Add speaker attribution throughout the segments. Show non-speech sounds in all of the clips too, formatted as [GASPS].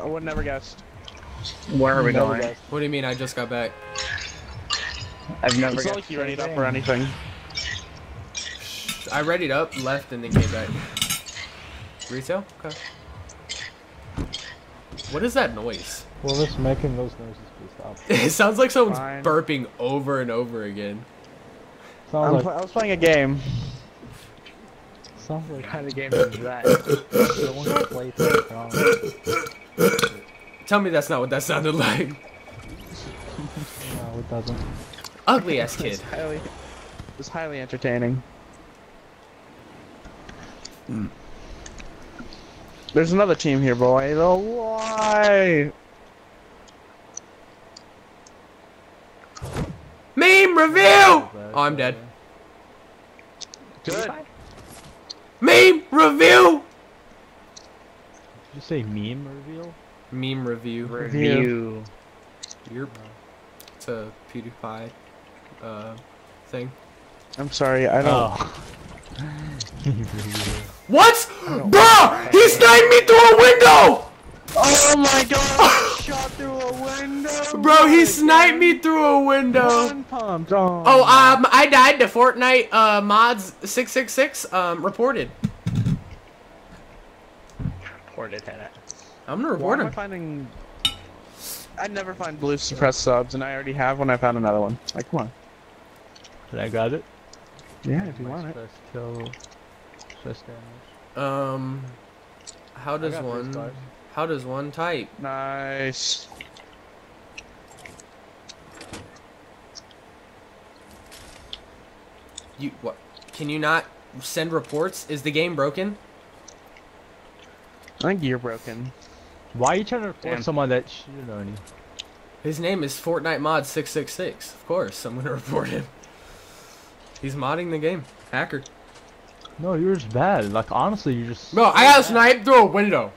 Speaker 1: I would never guessed.
Speaker 2: Where are we
Speaker 3: Never
Speaker 2: going?
Speaker 3: guessed.
Speaker 4: What do you mean I just got back?
Speaker 2: I've never
Speaker 1: It's
Speaker 2: got
Speaker 1: not like you readied up or anything.
Speaker 4: I readied up, left, and then came back. Retail? Okay. What is that noise?
Speaker 3: Whoever's making those noises, please stop. [LAUGHS]
Speaker 4: It sounds like someone's
Speaker 1: Fine.
Speaker 4: burping over and over again.
Speaker 3: Sounds
Speaker 1: I'm
Speaker 3: like,
Speaker 1: pl- I was playing a game.
Speaker 3: sounds like
Speaker 2: What kind of game [COUGHS] is that? [COUGHS]
Speaker 3: someone played that wrong.
Speaker 4: Tell me that's not what that sounded like.
Speaker 3: No, it doesn't.
Speaker 4: Ugly ass [LAUGHS] kid.
Speaker 1: It's highly, it's highly entertaining. Hmm. There's another team here, boy. The why?
Speaker 4: Meme review! Oh, I'm dead.
Speaker 1: Good.
Speaker 4: Meme review!
Speaker 3: Did you say meme reveal?
Speaker 4: Meme review.
Speaker 2: Review.
Speaker 4: Yep. It's a PewDiePie uh, thing.
Speaker 1: I'm sorry. I don't.
Speaker 3: Oh. [LAUGHS]
Speaker 4: What? Bruh! He sniped me through a window!
Speaker 1: Oh my god! [LAUGHS] shot through a window.
Speaker 4: Bro, he sniped me through a window.
Speaker 1: Oh.
Speaker 4: Oh, um, I died. to Fortnite uh, mods six six six um reported.
Speaker 2: Ported had it.
Speaker 4: I'm gonna
Speaker 1: Why
Speaker 4: report
Speaker 1: am I
Speaker 4: him.
Speaker 1: finding? I never find blue suppressed subs, and I already have one. I found another one. Like, come on.
Speaker 3: Did I grab it.
Speaker 1: Yeah, if you
Speaker 3: My
Speaker 1: want it.
Speaker 3: stress kill. Stress damage.
Speaker 4: Um, how does one? How does one type?
Speaker 1: Nice.
Speaker 4: You what? Can you not send reports? Is the game broken?
Speaker 1: I think you're broken.
Speaker 3: Why are you trying to report
Speaker 2: Damn.
Speaker 3: someone that shouldn't know any?
Speaker 4: His name is Fortnite Mod six six six. Of course, I'm gonna [LAUGHS] report him. He's modding the game. Hacker.
Speaker 3: No, you're just bad. Like honestly, you're just.
Speaker 4: Bro, I got sniped through a window.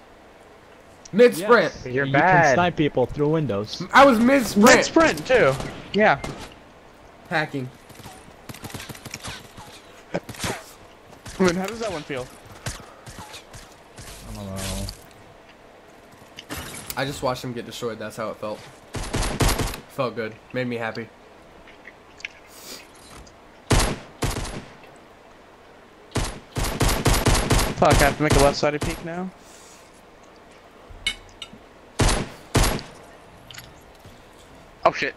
Speaker 4: Mid sprint.
Speaker 3: Yes,
Speaker 2: You're
Speaker 3: you
Speaker 2: bad.
Speaker 3: can snipe people through windows.
Speaker 4: I was mid
Speaker 1: sprint.
Speaker 4: sprint.
Speaker 1: sprint too. Yeah.
Speaker 4: Hacking.
Speaker 1: I mean, how does that one feel?
Speaker 3: I don't know.
Speaker 4: I just watched him get destroyed. That's how it felt. Felt good. Made me happy.
Speaker 1: Fuck, I have to make a left-sided peek now.
Speaker 2: Oh shit.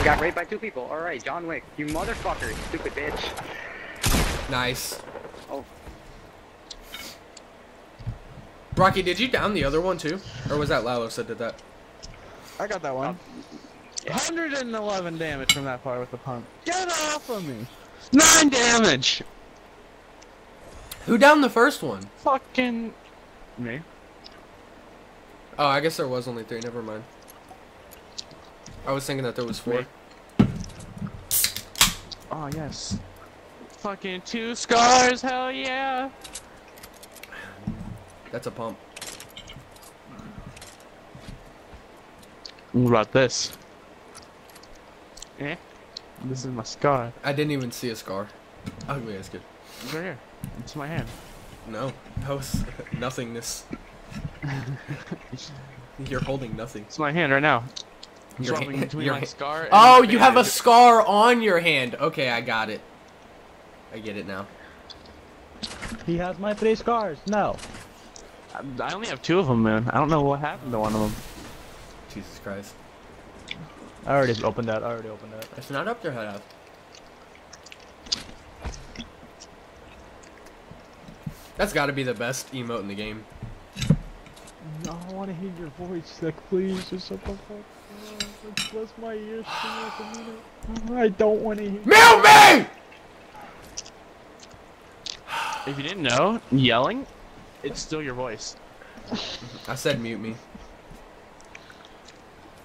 Speaker 2: I got raped by two people. Alright, John Wick. You motherfucker, stupid bitch.
Speaker 4: Nice.
Speaker 2: Oh.
Speaker 4: Rockie, did you down the other one too? Or was that Lalos that did that?
Speaker 1: I got that one. Uh, 111 damage from that far with the pump. Get off of me! Nine damage.
Speaker 4: Who downed the first one?
Speaker 1: Fucking me.
Speaker 4: Oh, I guess there was only three. Never mind. I was thinking that there was four.
Speaker 1: Oh yes. Fucking two scars. Hell yeah.
Speaker 4: That's a pump.
Speaker 1: What about this? Eh? This is my scar.
Speaker 4: I didn't even see a scar. Ugly as.
Speaker 1: It's right here. It's my hand.
Speaker 4: No, that was [LAUGHS] nothingness. [LAUGHS] You're holding nothing.
Speaker 1: It's my hand right now. I'm
Speaker 4: Your
Speaker 1: swapping between
Speaker 4: your
Speaker 1: my
Speaker 4: hand-
Speaker 1: scar. And
Speaker 4: Oh,
Speaker 1: my
Speaker 4: you have a scar on your hand. Okay, I got it. I get it now.
Speaker 3: He has my three scars. No.
Speaker 1: I- I only have two of them, man. I don't know what happened to one of them.
Speaker 4: Jesus Christ.
Speaker 3: I already opened that. I already opened that.
Speaker 4: It's not up there, half. That's got to be the best emote in the game.
Speaker 3: No, I want to hear your voice. Like, please, just shut the fuck up. Like, Bless my ears for like a minute. I don't want to hear.
Speaker 4: Mute me!
Speaker 1: If you didn't know, yelling, it's still your voice.
Speaker 4: I said mute me.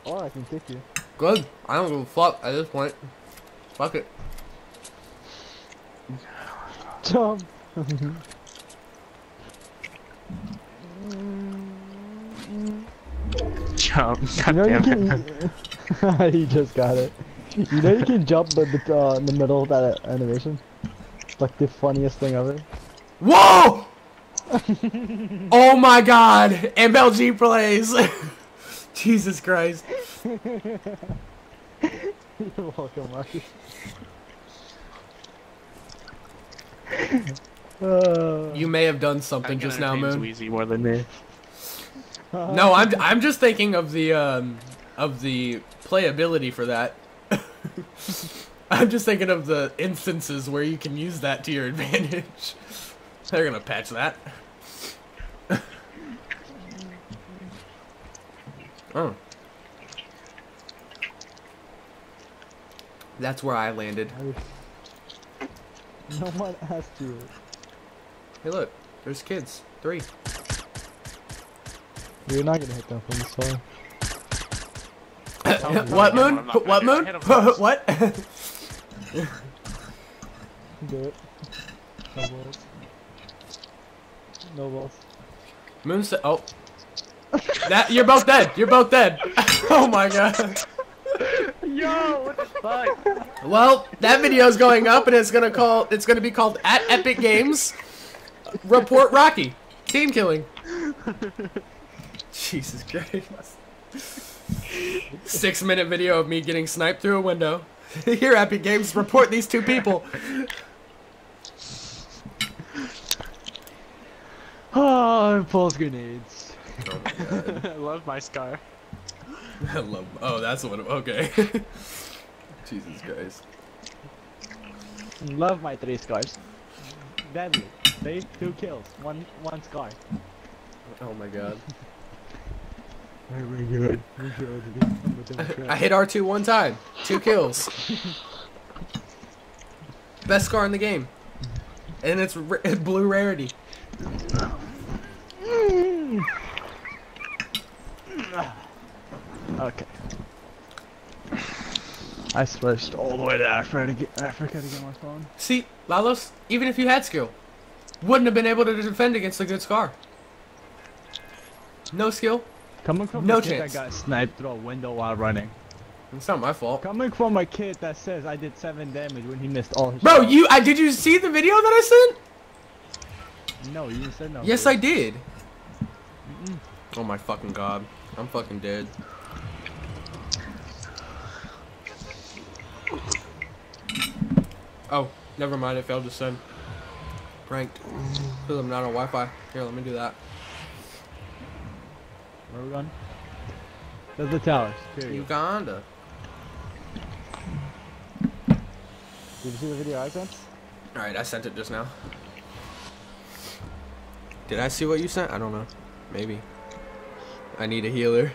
Speaker 3: Or I can kick you.
Speaker 4: Good. I don't give a fuck at this point. Fuck it.
Speaker 3: Tom. [LAUGHS]
Speaker 1: Jump. [LAUGHS]
Speaker 3: You know you can. [LAUGHS] he just got it. You know you can jump the, the, uh, in the middle of that animation? It's like the funniest thing ever.
Speaker 4: Whoa! [LAUGHS] oh my god! MLG plays! Jesus Christ.
Speaker 3: You're welcome, Marcus.
Speaker 4: You may have done something just now, Moon.
Speaker 1: Wheezy more than me.
Speaker 4: No, I'm I'm just thinking of the um of the playability for that. [LAUGHS] I'm just thinking of the instances where you can use that to your [LAUGHS] advantage. They're gonna patch that. [LAUGHS] oh. That's where I landed.
Speaker 3: no one asked you.
Speaker 4: Hey, look, there's kids. Three.
Speaker 3: You're not gonna hit them from this far. [COUGHS]
Speaker 4: what moon? What moon?
Speaker 1: I hit 'em first. [LAUGHS]
Speaker 4: what? [LAUGHS]
Speaker 3: Do it. No balls. No balls.
Speaker 4: Moon sa- oh. That you're both dead. You're both dead. [LAUGHS] oh my god.
Speaker 2: Yo, what the fuck?
Speaker 4: Well, that video's going up and it's gonna call it's gonna be called at Epic Games Report Rockie. Team killing. Jesus Christ. Six minute video of me getting sniped through a window. [LAUGHS] Here, Epic Games, report these two people. [LAUGHS]
Speaker 3: Oh, pulse grenades. [LAUGHS]
Speaker 1: I love my scar.
Speaker 4: I love. Oh, that's what. Okay. Jesus Christ.
Speaker 3: Love my three scars. Deadly. They two kills. One one scar.
Speaker 4: Oh my God.
Speaker 3: Very good. [LAUGHS]
Speaker 4: I hit R2 one time. Two kills. Best scar in the game. And it's ra- [LAUGHS] blue rarity. [LAUGHS]
Speaker 3: Okay. I switched all the way to Africa to get Africa to get my phone.
Speaker 4: See, Lalos, even if you had skill, wouldn't have been able to defend against a good scar. No skill.
Speaker 3: Coming from
Speaker 4: No
Speaker 3: a kid
Speaker 4: chance.
Speaker 3: that got sniped through a window while running.
Speaker 4: It's not my fault.
Speaker 3: Coming from a kid that says I did seven damage when he missed all his
Speaker 4: Bro,
Speaker 3: shots.
Speaker 4: you, I did you see the video that I sent?
Speaker 3: No, you didn't said no.
Speaker 4: Yes, I did. Oh my fucking god. I'm fucking dead. Oh, never mind. It failed to send. Pranked. Because I'm not on Wi-Fi. Here, let me do that.
Speaker 3: Where are we going? There's the towers. Period.
Speaker 4: Uganda.
Speaker 3: Did you see the video I sent?
Speaker 4: Alright, I sent it just now. Did I see what you sent? I don't know. Maybe. I need a healer.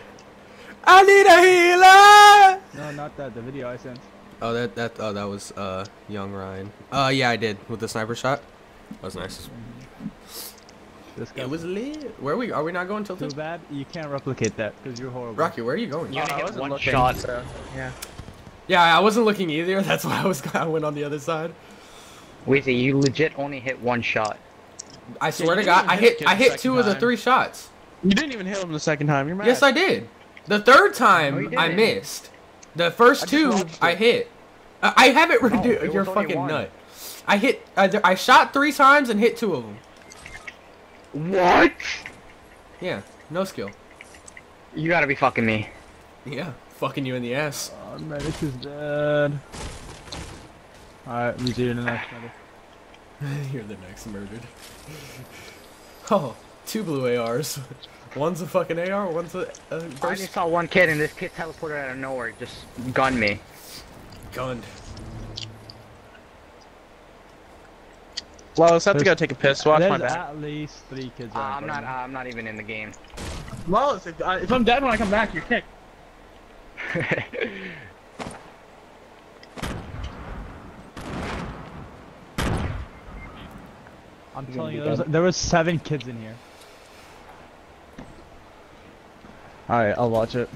Speaker 4: I need a healer!
Speaker 3: No, not that. The video I sent.
Speaker 4: Oh, that that oh that was uh young Ryan. Uh yeah, I did with the sniper shot. That was nice.
Speaker 3: This guy.
Speaker 4: It was lit. Where are we? Are we not going
Speaker 3: too
Speaker 4: tilted?
Speaker 3: bad. You can't replicate that because you're horrible.
Speaker 4: Rockie, where are you going?
Speaker 2: You only oh,
Speaker 1: I
Speaker 2: hit
Speaker 1: wasn't
Speaker 2: one
Speaker 1: looking,
Speaker 2: shot.
Speaker 1: so, yeah.
Speaker 4: Yeah, I wasn't looking either. [LAUGHS] That's why I was I went on the other side.
Speaker 2: Wheezy, you legit only hit one shot.
Speaker 4: I swear to God, I
Speaker 1: hit
Speaker 4: hit I hit
Speaker 1: the
Speaker 4: two
Speaker 1: second
Speaker 4: of the three shots.
Speaker 1: You didn't even hit him the second time. You're mad.
Speaker 4: Yes, I did. The third time
Speaker 2: you
Speaker 4: I missed. The first
Speaker 1: I
Speaker 4: two I hit. I, I have it.
Speaker 2: Oh, no,
Speaker 4: redu- You're
Speaker 2: was
Speaker 4: fucking nut. I hit. I, I shot three times and hit two of them.
Speaker 2: What?
Speaker 4: Yeah, no skill.
Speaker 2: You gotta be fucking me.
Speaker 4: Yeah, fucking you in the ass.
Speaker 3: Oh, medic is dead. Alright, we see you in the next [SIGHS] medic. [LAUGHS]
Speaker 4: You're the next murdered. [LAUGHS] Oh, two blue ARs. [LAUGHS] One's a fucking AR, one's a, a
Speaker 2: I
Speaker 4: burst
Speaker 2: just saw one kid and this kid teleported out of nowhere, just gunned me.
Speaker 4: gunned.
Speaker 1: Well, let's have to go take a piss. Watch my back.
Speaker 3: at least three kids.
Speaker 2: Uh, I'm not. Uh, I'm not even in the game.
Speaker 1: Well, if, I, if I'm dead when I come back, you're kicked.
Speaker 3: of [LAUGHS] me. I'm telling you, there was, there was seven kids in here. Alright, I'll watch it.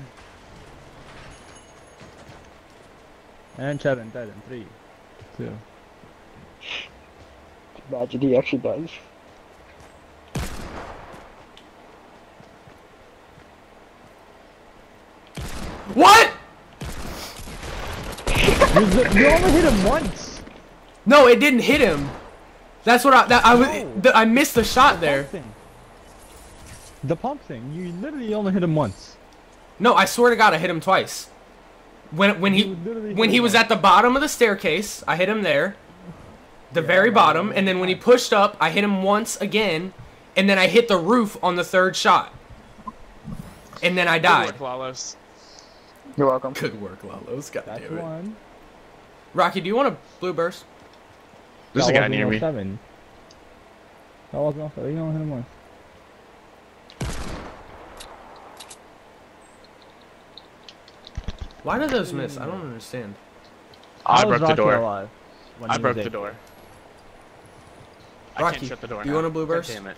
Speaker 3: And Chevin dead in three, two.
Speaker 2: Imagine he actually does.
Speaker 4: What?
Speaker 3: You, you only hit him once.
Speaker 4: No, it didn't hit him. That's what I. That, I was.
Speaker 3: No.
Speaker 4: th- I missed the shot there.
Speaker 3: Pump thing. The pump thing. You literally only hit him once.
Speaker 4: No, I swear to God, I hit him twice. When when he
Speaker 3: You literally
Speaker 4: when he was
Speaker 3: once.
Speaker 4: at the bottom of the staircase, I hit him there. The very bottom, and then when he pushed up, I hit him once again, and then I hit the roof on the third shot. And then I died.
Speaker 1: Good work, Lalos.
Speaker 2: You're welcome.
Speaker 4: Good work, Lalos. God
Speaker 3: That's
Speaker 4: damn it.
Speaker 3: one.
Speaker 4: Rockie, do you want a blue burst?
Speaker 1: There's a guy near me.
Speaker 3: 07. That wasn't off. You only hit him once.
Speaker 4: Why did those miss? I don't understand.
Speaker 1: I
Speaker 3: How was
Speaker 1: broke the door.
Speaker 3: alive
Speaker 1: I broke the
Speaker 3: eight?
Speaker 1: Door. I can't shut the door
Speaker 4: do you
Speaker 1: now.
Speaker 4: want a blue
Speaker 1: God
Speaker 4: burst?
Speaker 1: Damn it.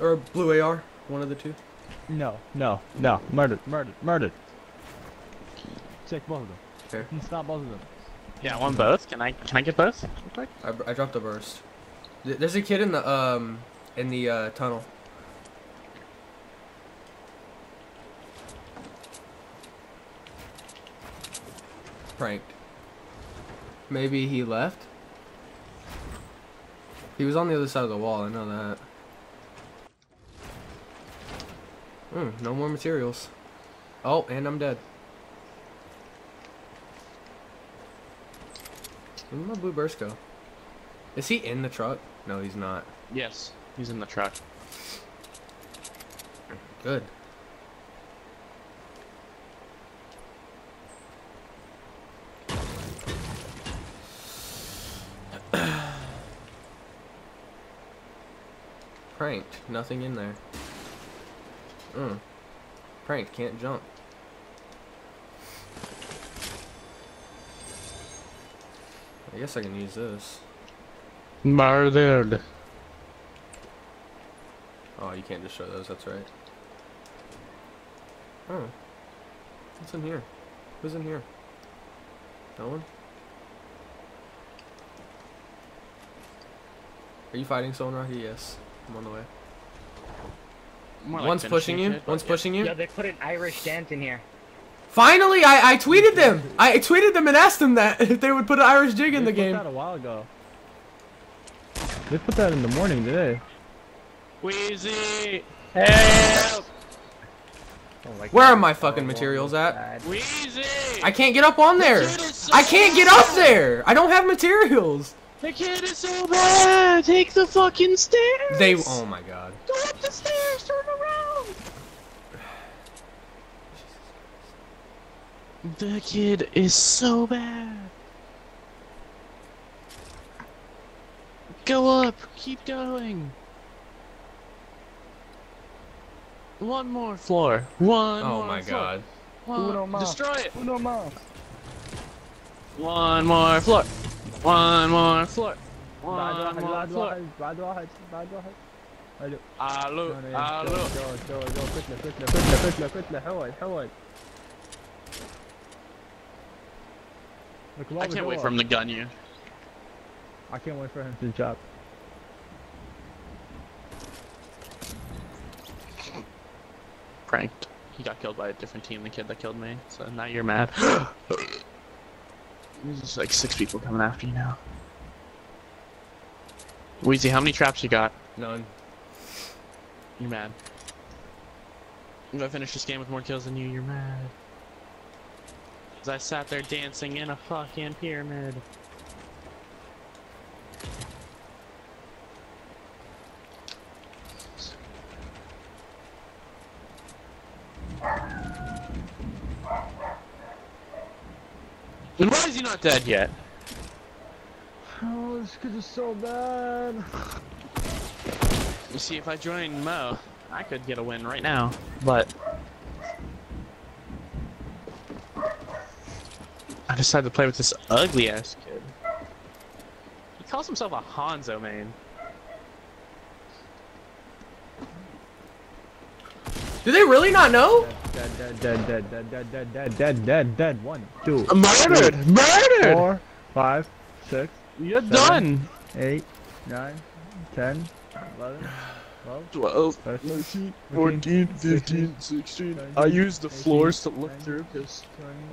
Speaker 4: Or a blue AR? One of the two.
Speaker 3: No, no, no. Murdered, murdered, murdered. Check both of them.
Speaker 4: Okay.
Speaker 3: You stop both of them.
Speaker 1: Yeah, I want both. Can I? Can I get both? real quick?
Speaker 4: I, I dropped a burst. There's a kid in the um in the uh, tunnel. Pranked. Maybe he left. He was on the other side of the wall. I know that. Hmm. No more materials. Oh, and I'm dead. Where'd my blue burst go? Is he in the truck? No, he's not.
Speaker 1: Yes. He's in the truck.
Speaker 4: Good. Pranked. Nothing in there. Mm. Pranked. Can't jump. I guess I can use this.
Speaker 1: Murdered.
Speaker 4: Oh, you can't just show those, that's right. Oh. What's in here? Who's in here? No one? Are you fighting someone, Rockie? Yes. I'm on the way.
Speaker 1: More like
Speaker 4: One's pushing you?
Speaker 1: shit,
Speaker 4: One's
Speaker 1: yeah.
Speaker 4: pushing you?
Speaker 2: Yeah, they put an Irish dance in here.
Speaker 4: Finally, I, I tweeted them! I tweeted them and asked them that [LAUGHS] if they would put an Irish jig in
Speaker 3: they
Speaker 4: the
Speaker 3: put
Speaker 4: game.
Speaker 3: that a while ago. They put that in the morning today.
Speaker 1: Wheezy! Help!
Speaker 2: Oh my
Speaker 4: Where are my fucking materials at?
Speaker 2: bad.
Speaker 1: Wheezy!
Speaker 4: I can't get up on there!
Speaker 1: kid is so
Speaker 4: I can't get up there! I don't have materials!
Speaker 1: The kid is so bad! Take the fucking stairs!
Speaker 4: They. Oh my god.
Speaker 1: Go up the stairs, turn around! The kid is so bad. Go up, keep going. One more floor. One
Speaker 4: Oh
Speaker 1: more
Speaker 4: my
Speaker 1: floor.
Speaker 4: god.
Speaker 1: One-
Speaker 2: Uno mas.
Speaker 1: Destroy it.
Speaker 2: Uno mas.
Speaker 1: One more floor. One more floor.
Speaker 3: بعد
Speaker 1: One
Speaker 3: واحد
Speaker 1: more
Speaker 3: بعد
Speaker 1: floor.
Speaker 3: واحد بعد واحد بعد واحد الو
Speaker 1: Allo,
Speaker 3: جو
Speaker 1: allo.
Speaker 3: جو جو جو كتلة كتلة كتلة كتلة كتلة حول حول Look,
Speaker 1: I
Speaker 3: Lava,
Speaker 1: can't
Speaker 3: go
Speaker 1: wait
Speaker 3: up.
Speaker 1: for him to gun you.
Speaker 3: I can't wait for him to drop.
Speaker 1: Pranked. He got killed by a different team, the kid that killed me. So now you're mad. [GASPS] [LAUGHS] There's just like six people coming after you now. Wheezy, how many traps you got?
Speaker 4: None.
Speaker 1: You're mad? I'm gonna finish this game with more kills than you, you're mad. Cause I sat there dancing in a fucking pyramid. Not dead yet?
Speaker 3: Oh, this kid is so bad.
Speaker 1: You see, if I join Mo, I could get a win right now. But I decided to play with this ugly ass kid. He calls himself a Hanzo main.
Speaker 4: Do they really not know?
Speaker 3: Dead, dead, dead, dead, dead, dead, dead, dead, dead, dead, dead. One, two,
Speaker 1: Murdered! Murdered!
Speaker 3: four, five, six,
Speaker 1: You're
Speaker 3: Seven.
Speaker 1: done!
Speaker 3: eight, nine, ten, eleven, twelve,
Speaker 1: 12,
Speaker 3: thirteen,
Speaker 1: 13,
Speaker 3: 14,
Speaker 1: 15, 16.
Speaker 3: 17,
Speaker 1: I used the
Speaker 3: 18,
Speaker 1: floors to look
Speaker 3: 19,
Speaker 1: through because.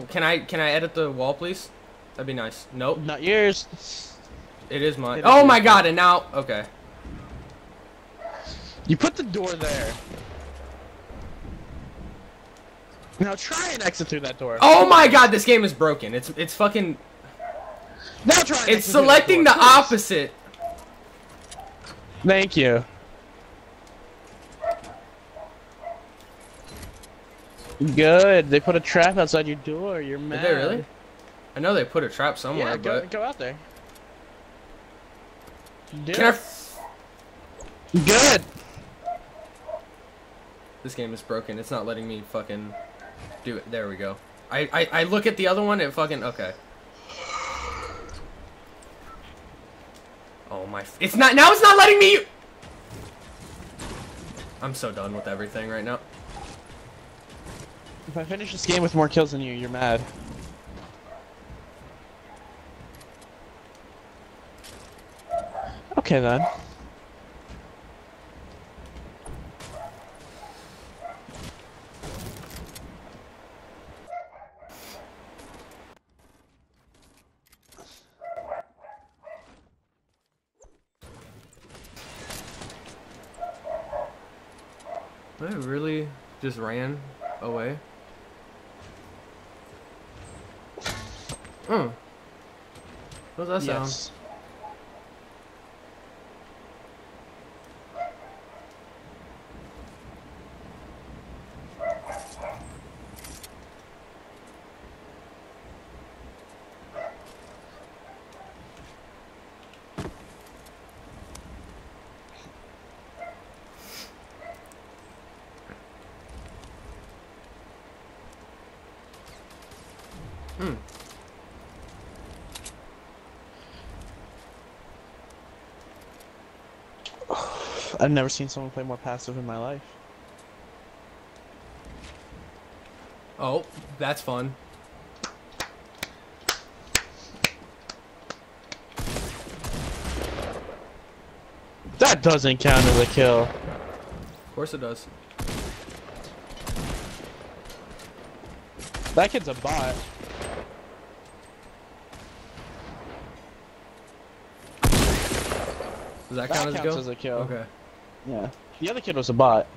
Speaker 4: Can I can I edit the wall, please? That'd be nice. Nope.
Speaker 1: Not yours.
Speaker 4: It is mine.
Speaker 1: It is
Speaker 4: oh
Speaker 1: yours.
Speaker 4: my god, and now okay.
Speaker 1: You put the door there. Now try and exit through that door.
Speaker 4: Oh my god, this game is broken. It's it's fucking
Speaker 1: Now try. And
Speaker 4: it's
Speaker 1: exit through that
Speaker 4: selecting the
Speaker 1: please.
Speaker 4: opposite.
Speaker 1: Thank you. Good. They put a trap outside your door. You're mad.
Speaker 4: Did they really? I know they put a trap somewhere,
Speaker 1: Yeah. Go,
Speaker 4: but
Speaker 1: go out there. Do
Speaker 4: can
Speaker 1: it.
Speaker 4: f-
Speaker 1: Good.
Speaker 4: This game is broken. It's not letting me fucking do it. There we go. I, I, I look at the other one, it fucking okay. Oh my! It's not now. It's not letting me. I'm so done with everything right now.
Speaker 1: If I finish this game with more kills than you, you're mad. Okay then.
Speaker 4: I really just ran away. Hmm. What does that sound? Hmm.
Speaker 1: I've never seen someone play more passive in my life.
Speaker 4: Oh, that's fun.
Speaker 1: That doesn't count as a kill.
Speaker 4: Of course it does.
Speaker 1: That kid's a bot.
Speaker 4: Does that,
Speaker 1: That
Speaker 4: count as a
Speaker 1: counts
Speaker 4: kill?
Speaker 1: as a kill.
Speaker 4: Okay.
Speaker 1: Yeah. The other kid was a bot.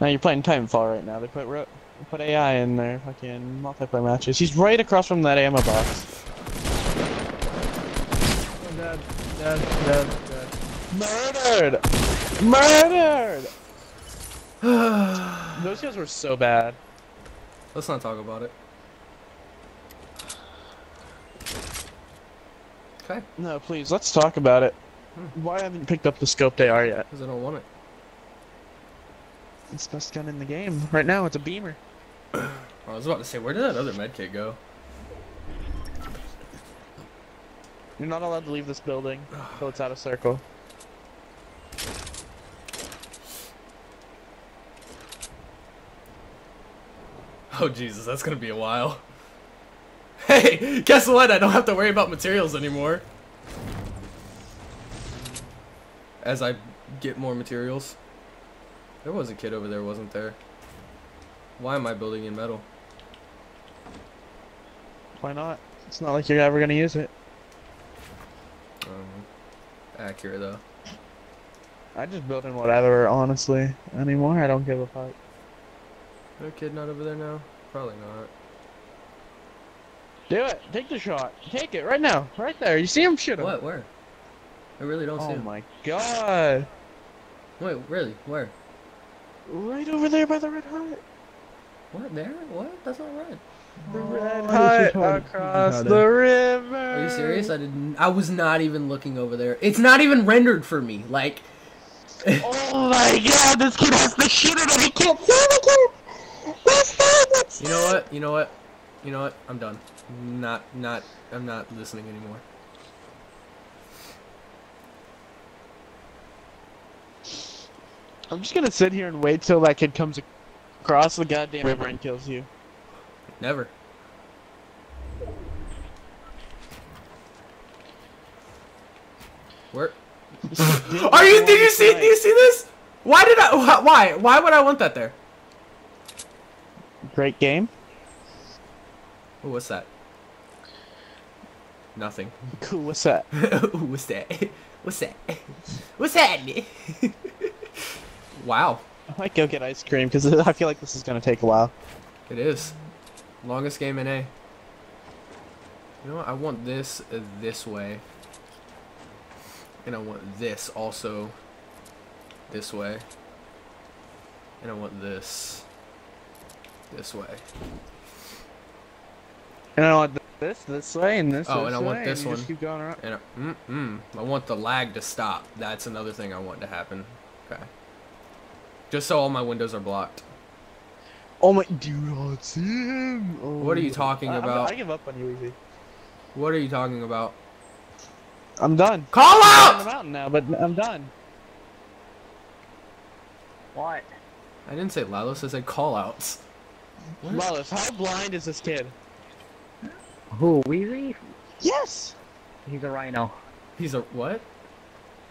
Speaker 1: Now you're playing Titanfall right now. They put ro- put AI in their fucking multiplayer matches. He's right across from that ammo box.
Speaker 3: Dead, dead, dead, dead.
Speaker 1: Murdered! Murdered! [SIGHS] Those guys were so bad.
Speaker 4: Let's not talk about it. Okay,
Speaker 1: No, please, let's talk about it. Hmm. Why haven't you picked up the scoped AR yet?
Speaker 4: because I don't want it.
Speaker 1: It's the best gun in the game. Right now, it's a beamer. [CLEARS THROAT]
Speaker 4: I was about to say, where did that other med kit go?
Speaker 1: You're not allowed to leave this building until it's out of circle. [SIGHS]
Speaker 4: Oh Jesus, that's gonna be a while. Hey, guess what? I don't have to worry about materials anymore. As I get more materials. There was a kid over there, wasn't there? Why am I building in metal?
Speaker 1: Why not? It's not like you're ever gonna use it.
Speaker 4: Um, accurate though.
Speaker 1: I just build in whatever, honestly. Anymore, I don't give a fuck.
Speaker 4: There a kid not over there now? Probably not.
Speaker 1: Do it. Take the shot. Take it right now. Right there. You see him? Shoot him.
Speaker 4: What? Where? I really don't see
Speaker 1: oh
Speaker 4: him.
Speaker 1: Oh my god.
Speaker 4: Wait, really? Where?
Speaker 1: Right over there by the red hut.
Speaker 4: What? There? What? That's not right.
Speaker 1: The red
Speaker 3: Oh, he's
Speaker 1: hut across the
Speaker 3: retarded.
Speaker 1: river.
Speaker 4: Are you serious? I didn't. I was not even looking over there. It's not even rendered for me. Like, [LAUGHS]
Speaker 1: Oh my god, this kid has the shit in it. He can't see the kid. That's not.
Speaker 4: you know what? You know what? You know what? I'm done. Not, not. I'm not listening anymore.
Speaker 1: I'm just gonna sit here and wait till that kid comes across the goddamn river and kills you.
Speaker 4: Never. Where? [LAUGHS] Are you? Did you see? Do you see this? Why did I? Why? Why would I want that there?
Speaker 1: Great game.
Speaker 4: Oh, [LAUGHS] what's that? Nothing.
Speaker 1: Cool. What's that?
Speaker 4: Ooh, what's that? What's that? What's that? [LAUGHS] wow,
Speaker 1: I might go get ice cream because [LAUGHS] I feel like this is gonna take a while.
Speaker 4: it is. Longest game in A. You know what? I want this uh, this way. And I want this also this way. And I want this this way.
Speaker 1: And I want this this way and this.
Speaker 4: Oh,
Speaker 1: this
Speaker 4: and I want
Speaker 1: way,
Speaker 4: this
Speaker 1: you
Speaker 4: one.
Speaker 1: Just keep going around.
Speaker 4: And I, mm, mm, I want the lag to stop. That's another thing I want to happen. Okay. Just so all my windows are blocked.
Speaker 1: Oh my! Do not see him. Oh.
Speaker 4: What are you talking
Speaker 1: I-
Speaker 4: about?
Speaker 1: I give up on you, easy.
Speaker 4: What are you talking about?
Speaker 1: I'm done.
Speaker 4: Call
Speaker 1: I'm on the mountain now, but I'm done.
Speaker 2: What?
Speaker 4: I didn't say Lalos, I said call outs. What?
Speaker 1: Lalos, how blind is this kid?
Speaker 2: Who? Wheezy?
Speaker 1: Yes.
Speaker 2: He's a rhino.
Speaker 4: He's a what?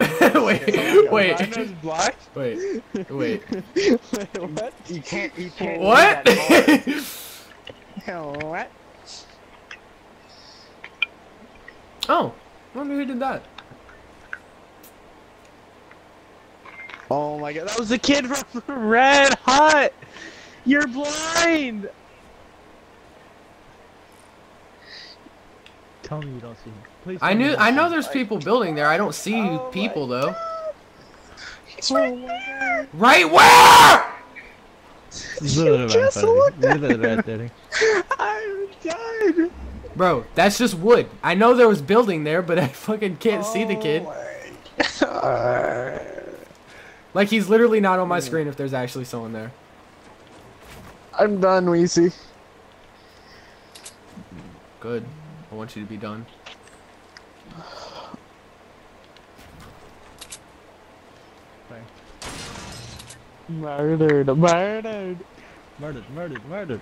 Speaker 4: [LAUGHS] wait, wait,
Speaker 1: Rhino's black.
Speaker 4: wait, wait.
Speaker 1: Wait, [LAUGHS] what?
Speaker 2: You can't. You can't.
Speaker 4: What?
Speaker 2: that [LAUGHS] oh,
Speaker 1: what?
Speaker 4: oh, I wonder who did that.
Speaker 1: Oh my god, that was the kid from Red Hot. You're blind.
Speaker 3: Tell me you don't see him. Please.
Speaker 4: I knew, I know
Speaker 3: him.
Speaker 4: there's people building there. I don't see
Speaker 1: Oh
Speaker 4: people though.
Speaker 1: He's right there.
Speaker 4: Right where?
Speaker 3: Literally
Speaker 1: just
Speaker 3: in
Speaker 1: looked at
Speaker 3: Literally.
Speaker 1: I'm done.
Speaker 4: Bro, that's just wood. I know there was building there, but [LAUGHS] I fucking can't see the kid.
Speaker 1: Oh
Speaker 4: Like he's literally not on my screen if there's actually someone there.
Speaker 1: I'm done, Wheezy.
Speaker 4: Good. I want you to be done.
Speaker 1: Murdered, murdered.
Speaker 3: Murdered, murdered, murdered.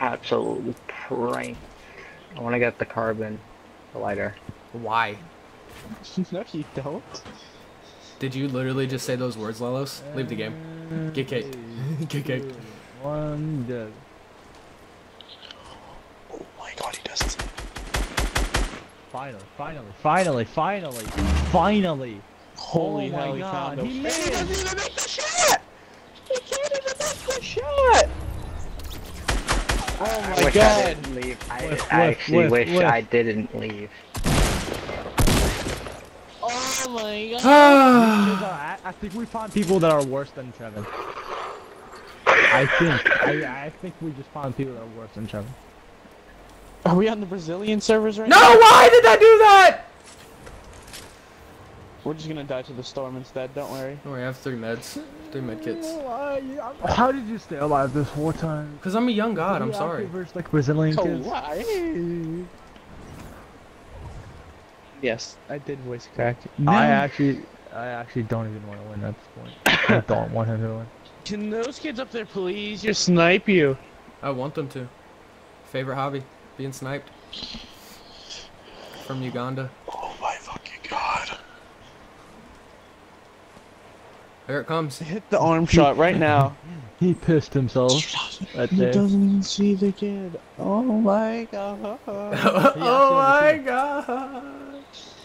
Speaker 2: Absolute prank. I want to get the carbon, the lighter.
Speaker 4: Why? [LAUGHS]
Speaker 1: no, you don't.
Speaker 4: Did you literally just say those words, Lalos? Leave the game. Get kicked. [LAUGHS] Get kicked.
Speaker 3: One dead.
Speaker 1: Oh my god, he does.
Speaker 3: Finally, finally, finally, finally, finally.
Speaker 1: Holy
Speaker 3: Oh my
Speaker 1: hell, he
Speaker 3: God,
Speaker 1: found him.
Speaker 3: he
Speaker 1: He
Speaker 3: made it.
Speaker 1: doesn't even make the shot! He can't even make the shot! Oh
Speaker 2: I
Speaker 1: my
Speaker 2: wish I
Speaker 1: god.
Speaker 2: didn't leave. I,
Speaker 3: Whiff,
Speaker 2: I
Speaker 3: whiff,
Speaker 2: actually
Speaker 3: whiff,
Speaker 2: wish
Speaker 3: whiff.
Speaker 2: I didn't leave.
Speaker 1: Oh my god.
Speaker 3: I, [SIGHS] I think we found people that are worse than Trevin. I think. I, I think we just found people that are worse than Trevin.
Speaker 1: Are we on the Brazilian servers right
Speaker 4: No,
Speaker 1: now?
Speaker 4: No, why did I do that?
Speaker 1: We're just gonna die to the storm instead, don't worry.
Speaker 4: Oh, don't worry, I have three meds. Three med kits.
Speaker 3: How did you stay alive this whole time?
Speaker 4: Because I'm a young god, I'm
Speaker 3: You
Speaker 4: sorry.
Speaker 3: versus, like Brazilian
Speaker 1: Oh,
Speaker 3: kids.
Speaker 1: why? Yes, I did voice crack.
Speaker 3: I actually, I actually don't even want to win at this point. I [LAUGHS] don't want him to win.
Speaker 1: Can those kids up there please just snipe you?
Speaker 4: I want them to. Favorite hobby? Being sniped. From Uganda.
Speaker 1: Oh my fucking god.
Speaker 4: Here it comes.
Speaker 1: Hit the arm shot right now.
Speaker 3: He pissed himself right
Speaker 1: He
Speaker 3: there.
Speaker 1: doesn't even see the kid. Oh my god. [LAUGHS]
Speaker 4: oh my god.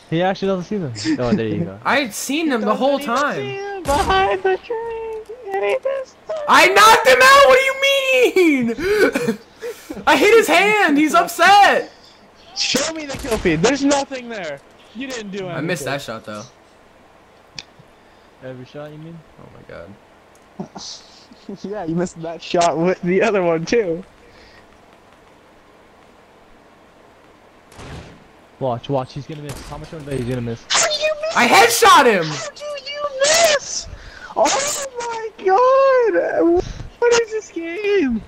Speaker 3: He actually doesn't see them. Oh, there you go. [LAUGHS]
Speaker 4: I had seen them the whole time.
Speaker 1: Behind the tree. And he missed.
Speaker 4: I knocked him out. What do you mean? [LAUGHS] I hit his hand. He's upset.
Speaker 1: Show me the kill feed. There's nothing there. You didn't do anything.
Speaker 4: I missed that shot though.
Speaker 3: Every shot you mean?
Speaker 4: Oh my god. [LAUGHS]
Speaker 1: yeah, you missed that shot with the other one too.
Speaker 3: Watch, watch. He's gonna miss. How much of that he's gonna miss?
Speaker 1: How do you miss?
Speaker 4: I headshot him.
Speaker 1: How do you miss? Oh my god! What is this game?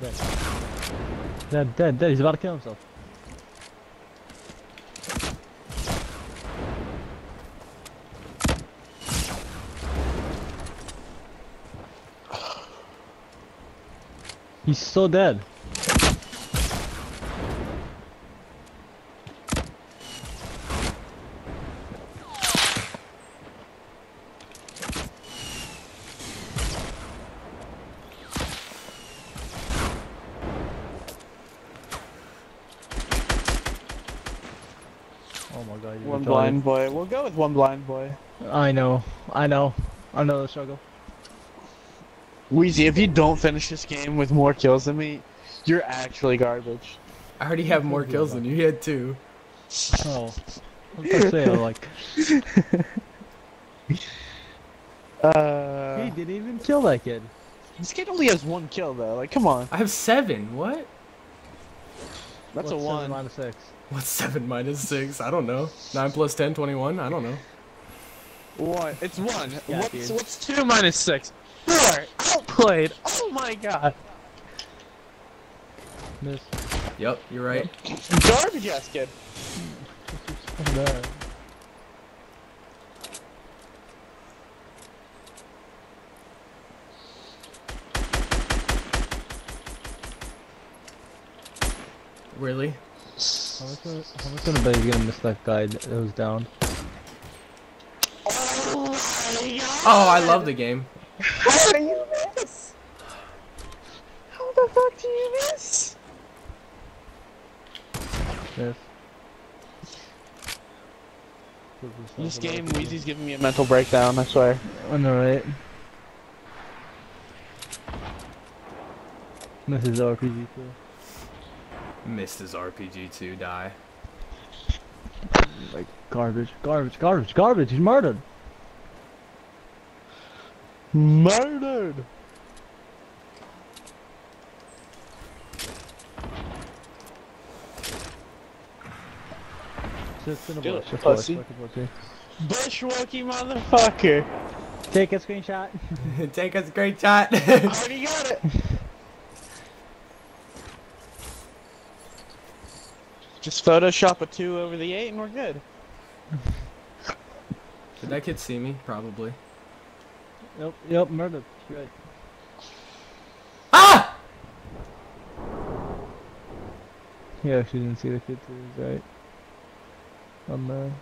Speaker 3: Dead, dead. Dead, dead. He's about to kill himself. He's so dead. guy.
Speaker 1: One blind boy. We'll go with one blind boy.
Speaker 3: I know. I know. I know the struggle.
Speaker 1: Wheezy, if you don't finish this game with more kills than me, you're actually garbage.
Speaker 4: I already have more kills than you. You had two.
Speaker 3: Oh. I was gonna say, like, [LAUGHS]
Speaker 1: Uh,
Speaker 3: he didn't even kill that kid.
Speaker 1: this kid only has one kill though. Like, come on,
Speaker 4: I have seven. What?
Speaker 1: That's
Speaker 3: What's
Speaker 1: a
Speaker 3: seven
Speaker 1: one.
Speaker 3: minus six.
Speaker 4: What's seven minus six? I don't know. Nine plus 10, 21? I don't know.
Speaker 1: One. It's one. [LAUGHS]
Speaker 3: Yeah,
Speaker 1: what's
Speaker 3: dude.
Speaker 1: what's two minus six? Four. Outplayed. Oh my god.
Speaker 3: Miss.
Speaker 4: Yep, you're right.
Speaker 1: Garbage ass kid.
Speaker 3: Hmm.
Speaker 4: Really?
Speaker 3: How much, how much anybody's gonna miss that guy that was down?
Speaker 1: Oh.
Speaker 4: Oh, I love the game.
Speaker 1: How do you miss? How the fuck do you miss?
Speaker 3: Miss.
Speaker 1: This game, Wheezy's giving me a mental breakdown. I swear.
Speaker 3: I know, right? This is RPG too.
Speaker 4: Missed his RPG to die.
Speaker 3: Like garbage, garbage, garbage, garbage. He's murdered.
Speaker 1: Murdered.
Speaker 3: Just in a
Speaker 1: Do
Speaker 3: bush.
Speaker 1: it, pussy.
Speaker 3: bush, fucking
Speaker 1: motherfucker.
Speaker 3: Take a screenshot. [LAUGHS]
Speaker 4: Take a screenshot. [LAUGHS]
Speaker 1: Already got it. Just Photoshop a two over the eight and we're good.
Speaker 4: Did that kid see me? Probably.
Speaker 3: yep, yep, murdered. Good.
Speaker 4: Ah!
Speaker 3: He actually didn't see the kid too, he's right. Oh man.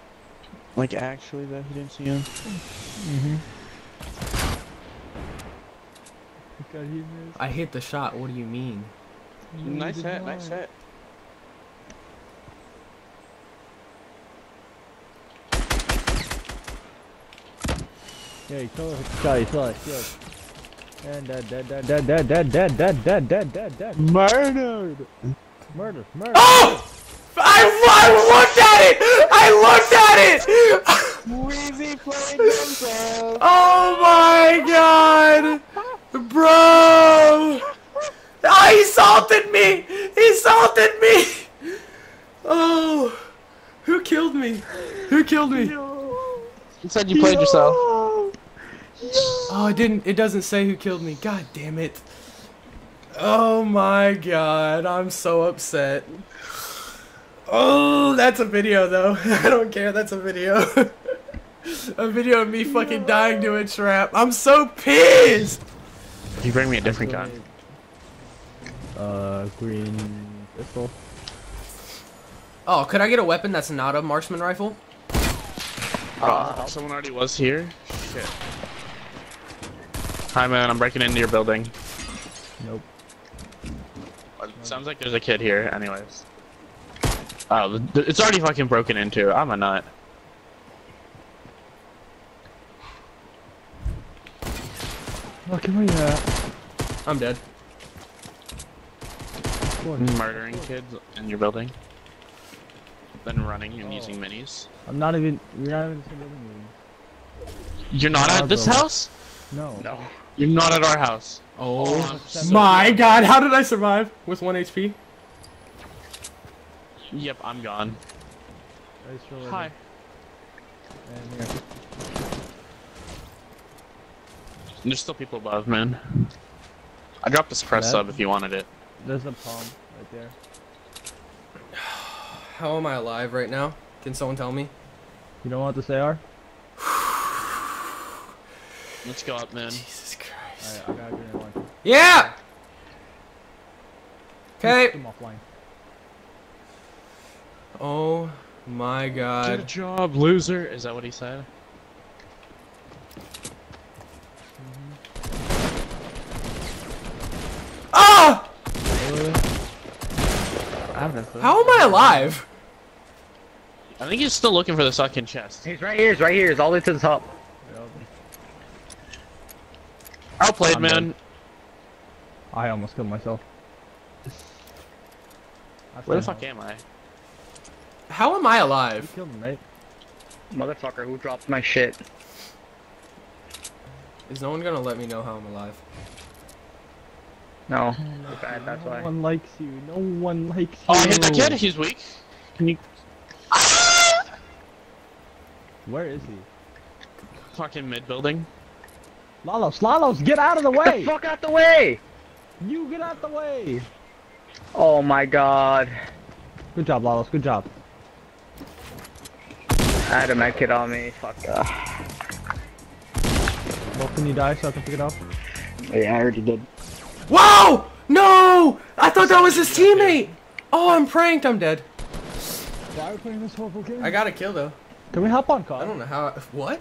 Speaker 1: Like actually though, he didn't see him.
Speaker 3: Mm-hmm. God.
Speaker 4: I hit the shot. What do you mean?
Speaker 1: Nice
Speaker 3: did
Speaker 1: hit, nice
Speaker 3: not.
Speaker 1: hit.
Speaker 3: Yeah, he saw the shot, he saw it, yes. And dead, dead, dead, dead, dead, dead, dead, dead, dead, dead, dead, dead.
Speaker 1: Murdered.
Speaker 3: Murder, murder.
Speaker 4: Oh! I, I looked at it! I looked at it!
Speaker 1: Wheezy played himself.
Speaker 4: Oh my god! Bro! Oh, he salted me! He salted me! Oh! Who killed me? Who killed me?
Speaker 1: You said you played yourself.
Speaker 4: Oh, it didn't. It doesn't say who killed me. God damn it. Oh my god, I'm so upset. Oh, that's a video though. [LAUGHS] I don't care. That's a video. [LAUGHS] a video of me fucking dying to a trap. I'm so pissed.
Speaker 1: You bring me a different gun.
Speaker 3: Uh, green pistol.
Speaker 4: Oh, could I get a weapon that's not a marksman rifle?
Speaker 1: Uh, someone already was here. Shit. Hi man, I'm breaking into your building.
Speaker 3: Nope.
Speaker 1: Uh, Sounds like there's a kid here, anyways. Oh, it's already fucking broken into. I'm a nut.
Speaker 3: Okay, where you at?
Speaker 4: I'm dead.
Speaker 1: Murdering kids in your building. Then running and using minis.
Speaker 3: I'm not even. You're not even in the same building.
Speaker 1: You're not at this
Speaker 3: building.
Speaker 1: house?
Speaker 3: No.
Speaker 1: No. You're not at our house.
Speaker 4: Oh, oh
Speaker 1: I'm so
Speaker 4: my god, how did I survive with 1 HP?
Speaker 1: Yep, I'm gone.
Speaker 3: I just realized
Speaker 1: Hi.
Speaker 3: And here.
Speaker 1: There's still people above, man. I dropped this press sub if you wanted it.
Speaker 3: There's a palm right there. [SIGHS]
Speaker 4: How am I alive right now? Can someone tell me?
Speaker 3: You don't want the AR?
Speaker 1: Let's go up, man.
Speaker 4: Jesus Christ.
Speaker 3: Alright, I got a green one.
Speaker 4: Yeah! Okay.
Speaker 3: Put 'em offline.
Speaker 4: Oh my god.
Speaker 1: Good
Speaker 4: god.
Speaker 1: job, loser. Is that what he said?
Speaker 4: Ah!
Speaker 1: I have no clue.
Speaker 4: How am I alive?
Speaker 1: I think he's still looking for the sucking chest.
Speaker 2: He's right here. He's right here. He's all the way to the top.
Speaker 1: Outplayed,
Speaker 3: I'm
Speaker 1: man.
Speaker 3: done. I almost killed myself.
Speaker 1: Where the fuck am I?
Speaker 4: How am I
Speaker 3: You
Speaker 4: alive?
Speaker 3: killed him, right?
Speaker 2: Motherfucker, who dropped my shit?
Speaker 4: Is no one gonna let me know how I'm alive?
Speaker 2: No, you're bad. That's
Speaker 3: no
Speaker 2: why.
Speaker 3: one likes you. No one likes you.
Speaker 1: Oh, I hit that kid. He's weak. Can you
Speaker 3: Where is he?
Speaker 1: fucking mid building?
Speaker 3: Lalos, Lalos, get out of the
Speaker 2: Get the fuck out the way!
Speaker 3: you get out the way!
Speaker 2: Oh my god.
Speaker 3: Good job, Lalos. Good job.
Speaker 2: I had a med kit on me. Fuck. Uh,
Speaker 3: Well, can you die so I can pick it up?
Speaker 2: yeah, I already did.
Speaker 4: Whoa! No! I thought that was his teammate! Oh, I'm pranked. I'm dead.
Speaker 3: Why are we playing this horrible game?
Speaker 4: I got a kill though.
Speaker 3: Can we hop on car?
Speaker 4: I don't know how. [LAUGHS] What?